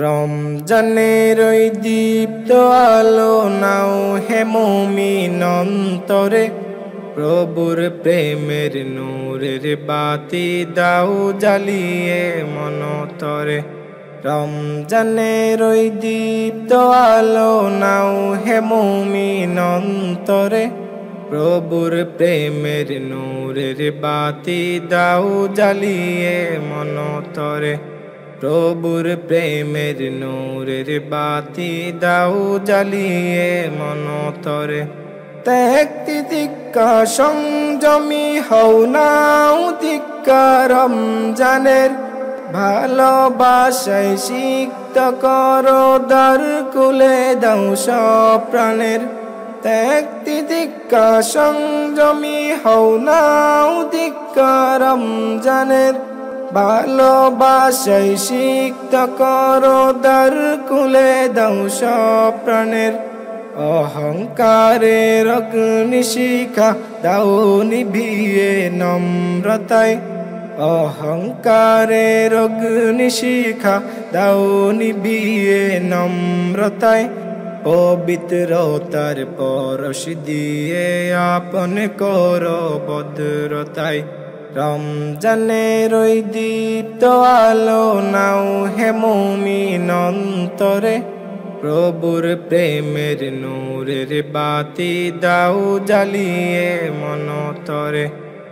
রমজানের ওই দীপ্ত আলো নাও হে মমিন অন্তরে। প্রভুর প্রেমের নূরের বাতি দাও জ্বালিয়ে মনতরে। রমজানের ওই দীপ্ত আলো নাও হে মমিন অন্তরে। প্রভুর প্রেমের নূরের বাতি দাও জ্বালিয়ে মনতরে। প্রভুর প্রেমের নূরের বাতি দাও জ্বালিয়ে মনতরে ত্যাগতি দিক্কা সংযমী হও নাও দিক্কা রমজানের। ভালোবাসায় সিক্ত করো দর কুলে দাও সব প্রাণের। ত্যাগতি দিক্কা সংযমী হও নাও দিক্কা রমজানের। ভালোবাসাই সিক্ত করো দর কুলে দাও প্রাণের। অহংকারের অগ্নি শিখা দাও, নিভিয়ে নম্রতায়। অহংকারের অগ্নি শিখা দাও, নিভিয়ে নম্রতায়। পবিত্রতার পরশ দিয়ে আপন কর বদ্রতায় রমজানের ওই দীপ্ত আলো নাও হে মমিন অন্তরে, প্রভুর প্রেমের নূরের বাতি দাও জ্বালিয়ে মনতরে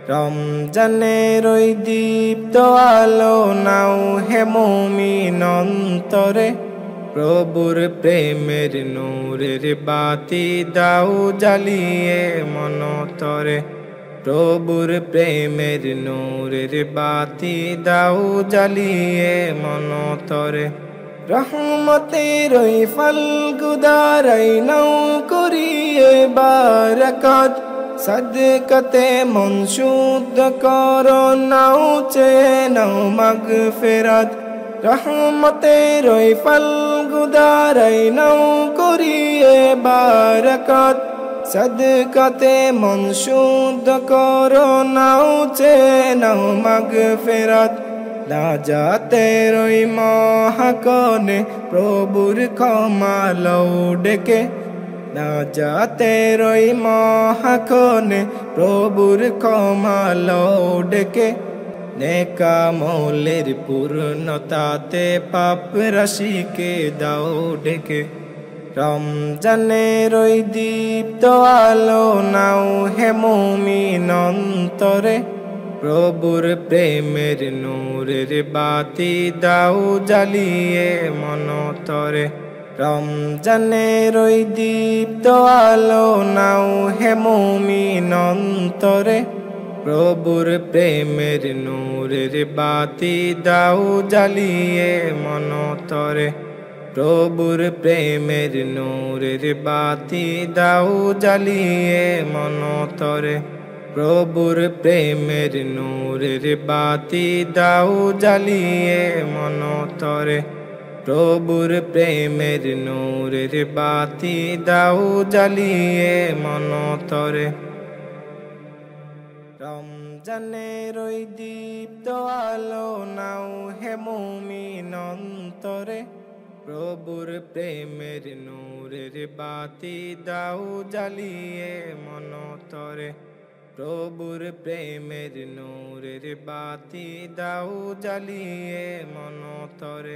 রমজানের ওই দীপ্ত আলো নাও হে মমিন অন্তরে, প্রভুর প্রেমের নূরের বাতি দাও জ্বালিয়ে মনতরে প্রভুর প্রেমের নূরের বাতি দাও জ্বালিয়ে মনতরে রহমতের ওই ফল গুদারাই নৌ করিয়ে বারকত সদকতে মন শুদ্ধ কর, নাও চে নাও মগ ফেরত। রহমতের ওই ফল গুদারাই নৌ করিয়ে বারকত সদকতে মন শুদ্ধ করো নাও চে নাও মগ ফেরত যাতে রই মহাকনে প্রভুর ক্ষমা লৌ ডেকে যাতে রই মহাকনে প্রভুর ক্ষমা লৌ ডেকে নেকা মৌলের পূর্ণতাতে পাপ রাশিকে দাও ডেকে রমজানের ওই দীপ্ত আলো নাও হে মমিন অন্তরে। প্রভুর প্রেমের নূরের বাতি দাও জ্বালিয়ে মনতরে রমজানের ওই দীপ্ত আলো নাও হে মমিন অন্তরে। প্রভুর প্রেমের নূরের বাতি দাও জ্বালিয়ে মনতরে প্রভুর প্রেমের নূরের বাতি দাও জ্বালিয়ে মনতরে প্রভুর প্রেমের নূরের বাতি দাও জ্বালিয়ে মনতরে প্রভুর প্রেমের নূরের বাতি দাও জ্বালিয়ে মনতরে রমজানের ওই দীপ্ত আলো নাও হে মুমিন অন্তরে। প্রভুর প্রেমের নূরের বাতি দাও জ্বালিয়ে মনতরে প্রভুর প্রেমের নূরের বাতি দাও জ্বালিয়ে মনতরে